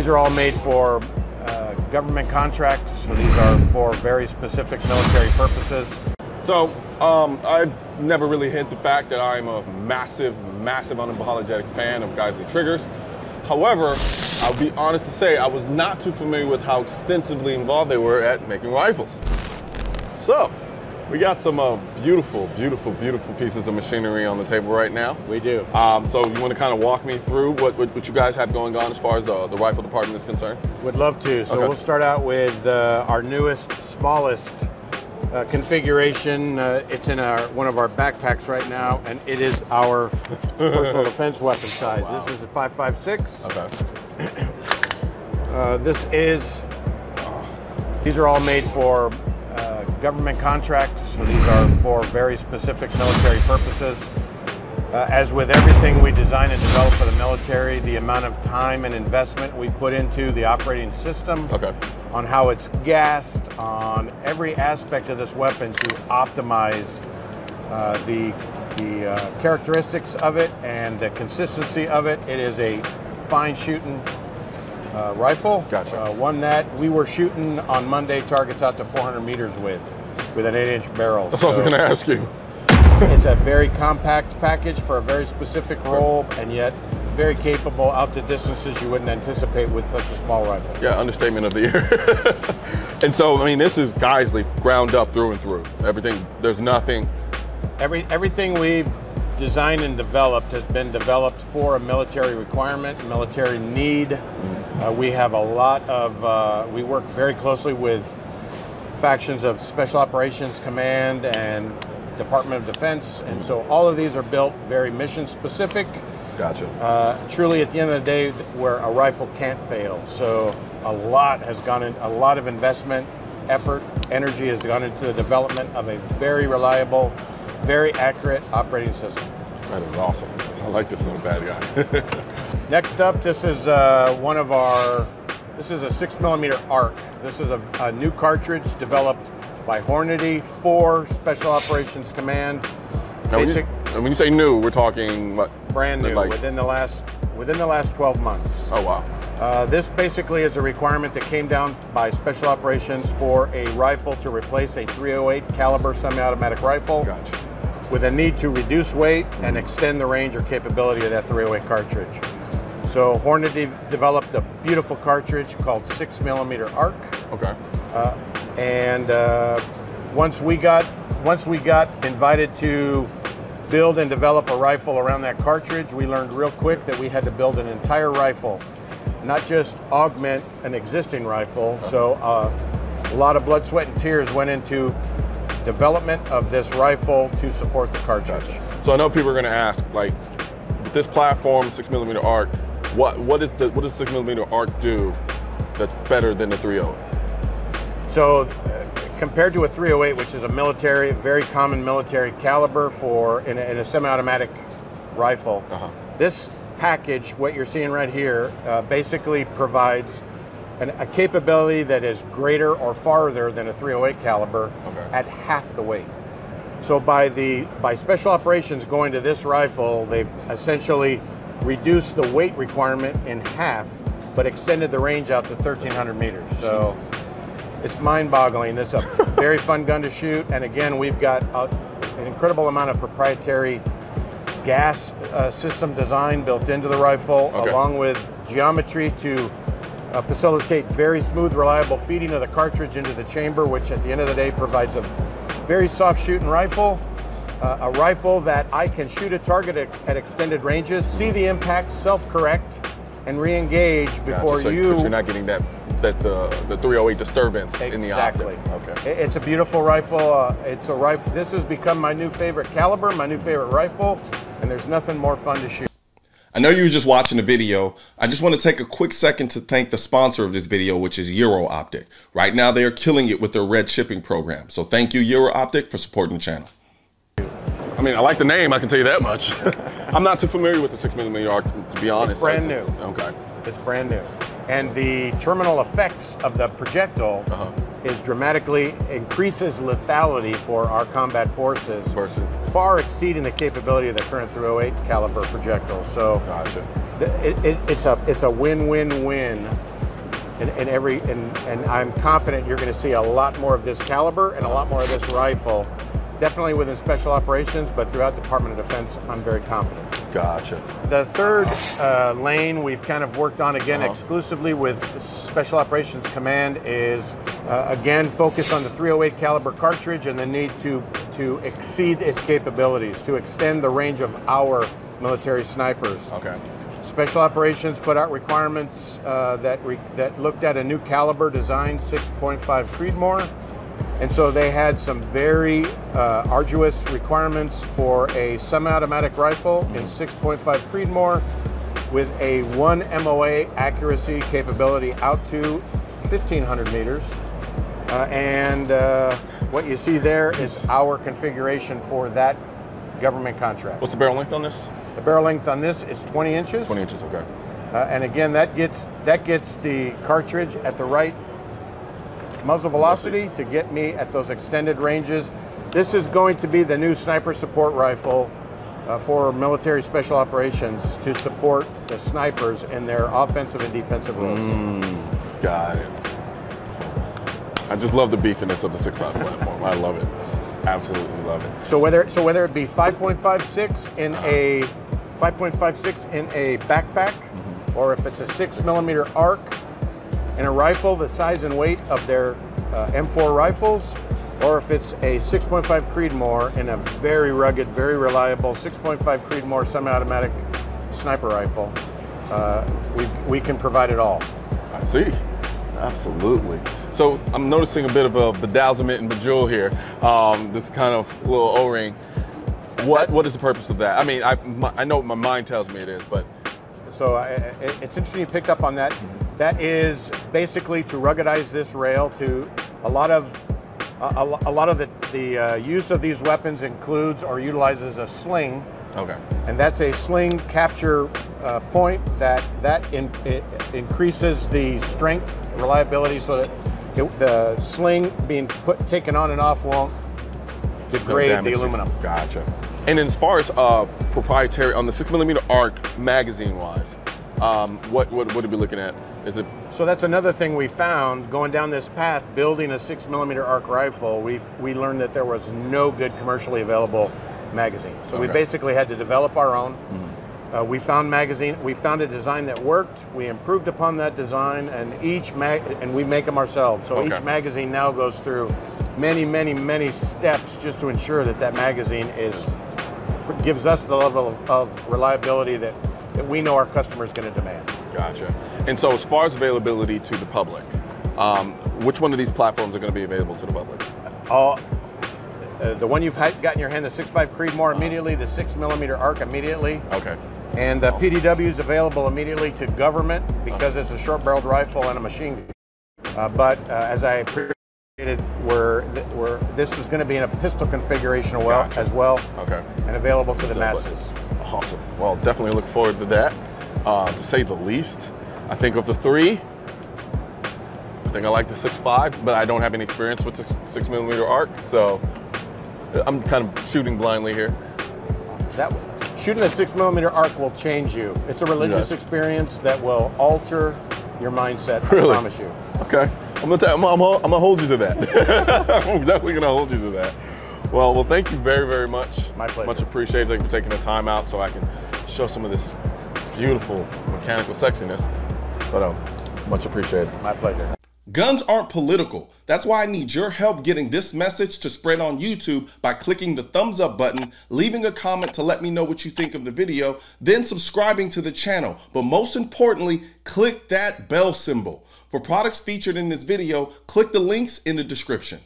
These are all made for uh, government contracts. So these are for very specific military purposes. So um, I never really hid the fact that I'm a massive, massive unapologetic fan of Geissele triggers. However, I'll be honest to say I was not too familiar with how extensively involved they were at making rifles. So, we got some uh, beautiful, beautiful, beautiful pieces of machinery on the table right now. We do. Um, so you want to kind of walk me through what, what, what, you guys have going on as far as the, the rifle department is concerned? Would love to. So Okay. we'll start out with uh, our newest, smallest uh, configuration. Uh, it's in our one of our backpacks right now, and it is our personal defense weapon size. This is a 5.56. Okay. Uh, this is, these are all made for government contracts. So these are for very specific military purposes. Uh, as with everything we design and develop for the military, the amount of time and investment we put into the operating system, Okay. on how it's gassed, on every aspect of this weapon to optimize uh, the, the uh, characteristics of it and the consistency of it. It is a fine shooting uh, rifle. Gotcha. Uh, one that we were shooting on Monday targets out to 400 meters with, with an 8 inch barrel. That's what I was going to ask you. It's a very compact package for a very specific role and yet very capable out to distances you wouldn't anticipate with such a small rifle. Yeah, understatement of the year. and so, I mean, this is Geissele ground up through and through. Everything, there's nothing. Every, everything we've designed and developed has been developed for a military requirement, military need. Uh, we have a lot of, uh, we work very closely with factions of Special Operations Command and Department of Defense. And so all of these are built very mission specific. Gotcha. Uh, truly, at the end of the day, where a rifle can't fail. So a lot has gone in, a lot of investment, effort, energy has gone into the development of a very reliable, very accurate operating system. That is awesome. I like this little bad guy. Next up, this is uh, one of our. This is a six millimeter arc. This is a, a new cartridge developed by Hornady for Special Operations Command. Now, when, you, Basic, and when you say new, we're talking what? brand new, like- within the last within the last 12 months. Oh wow. Uh, this basically is a requirement that came down by Special Operations for a rifle to replace a 308 caliber semi-automatic rifle Gotcha. with a need to reduce weight and extend the range or capability of that 308 cartridge. So Hornady developed a beautiful cartridge called six millimeter arc, Okay. uh, and uh, once we got once we got invited to build and develop a rifle around that cartridge, we learned real quick that we had to build an entire rifle, not just augment an existing rifle. So uh, a lot of blood, sweat, and tears went into development of this rifle to support the cartridge. Gotcha. So I know people are going to ask, like, with this platform, six millimeter arc, what what is the what does six millimeter arc do that's better than the 30? So, uh, compared to a 308, which is a military, very common military caliber for in a, in a semi-automatic rifle, Uh-huh. this package, what you're seeing right here, uh, basically provides an, a capability that is greater or farther than a 308 caliber Okay. at half the weight. So by the by special operations going to this rifle, they've essentially reduced the weight requirement in half, but extended the range out to 1,300 meters. So it's mind-boggling. It's a very fun gun to shoot, and again, we've got a, an incredible amount of proprietary gas uh, system design built into the rifle, Okay. along with geometry to uh, facilitate very smooth, reliable feeding of the cartridge into the chamber, which at the end of the day provides a very soft shooting rifle. Uh, a rifle that I can shoot a target at, at extended ranges, see the impact, self-correct, and re-engage before Gotcha. So you. you're not getting that that the the 308 disturbance in the Exactly. optic. Okay. It's a beautiful rifle. Uh, it's a rifle. This has become my new favorite caliber, my new favorite rifle, and there's nothing more fun to shoot. I know you were just watching the video. I just want to take a quick second to thank the sponsor of this video, which is Euro Optic. Right now, they are killing it with their red shipping program. So thank you, Euro Optic, for supporting the channel. I mean, I like the name. I can tell you that much. I'm not too familiar with the six millimeter arc, to be honest. It's brand It's- new. Okay. It's brand new. And the terminal effects of the projectile Uh-huh. is dramatically increases lethality for our combat forces, far exceeding the capability of the current 308 caliber projectile. So Gotcha. the- it, it, it's a it's a win-win-win in, in every, and, and I'm confident you're going to see a lot more of this caliber and a lot more of this rifle. Definitely within special operations, but throughout Department of Defense, I'm very confident. Gotcha. The third uh, lane we've kind of worked on again Uh-huh. exclusively with Special Operations Command is uh, again focused on the 308 caliber cartridge and the need to to exceed its capabilities, to extend the range of our military snipers. Okay. Special Operations put out requirements uh, that re- that looked at a new caliber design, 6.5 Creedmoor, and so they had some very uh, arduous requirements for a semi-automatic rifle in 6.5 Creedmoor with a one MOA accuracy capability out to 1,500 meters. Uh, and uh, what you see there is our configuration for that government contract. What's the barrel length on this? The barrel length on this is 20 inches. 20 inches. Okay. Uh, and again, that gets that gets the cartridge at the right muzzle velocity to get me at those extended ranges. This is going to be the new sniper support rifle uh, for military special operations to support the snipers in their offensive and defensive roles. Got it. I just love the beefiness of the six five platform. I love it. Absolutely love it. So whether so whether it be 5.56 in a 5.56 in a backpack, or if it's a six millimeter arc in a rifle, the size and weight of their uh, M4 rifles, or if it's a 6.5 Creedmoor in a very rugged, very reliable 6.5 Creedmoor semi-automatic sniper rifle, uh, we we can provide it all. I see. Absolutely. So I'm noticing a bit of a bedazzlement and bejewel here. Um, this kind of little O-ring. What what is the purpose of that? I mean, I my, I know what my mind tells me it is, but So it- it's interesting you picked up on that. That is basically to ruggedize this rail to a lot of a, a lot of the, the uh, use of these weapons includes or utilizes a sling, okay. and that's a sling capture uh, point that that in, it increases the strength, reliability, so that it, the sling being put taken on and off won't degrade the aluminum. Gotcha. And as far as uh, proprietary on the six millimeter arc magazine wise, um, what what would it be looking at? Is it So that's another thing we found going down this path, building a six millimeter arc rifle. We we learned that there was no good commercially available magazine. So we basically had to develop our own. Uh, we found magazine. We found a design that worked. We improved upon that design, and each mag and we make them ourselves. So Okay. each magazine now goes through many, many, many steps just to ensure that that magazine is gives us the level of, of reliability that that we know our customer is going to demand. Gotcha. And so, as far as availability to the public, um, which one of these platforms are going to be available to the public? all uh, the one you've had, got in your hand, the 6.5 Creedmoor immediately, the 6 millimeter arc immediately, Okay. and the PDW is available immediately to government because it's a short barreled rifle and a machine gun. Uh, but uh, as I appreciated, we're, th- we're, this is going to be in a pistol configuration as well, Gotcha. as well Okay. and available to the masses. Awesome. Well, definitely look forward to that. Uh, to say the least, I think of the three, I think I like the six five, but I don't have any experience with six, six millimeter arc, so I'm kind of shooting blindly here. That shooting a 6 millimeter arc will change you. It's a religious experience that will alter your mindset. Really? I promise you. Okay, I'm gonna, I'm, I'm, I'm gonna hold you to that. I'm definitely gonna hold you to that. Well, well, thank you very, very much. My pleasure. Much appreciated. Thank you for taking the time out so I can show some of this beautiful mechanical sexiness. But uh, much appreciated. My pleasure. Guns aren't political. That's why I need your help getting this message to spread on YouTube by clicking the thumbs up button, leaving a comment to let me know what you think of the video, then subscribing to the channel. But most importantly, click that bell symbol. For products featured in this video, click the links in the description.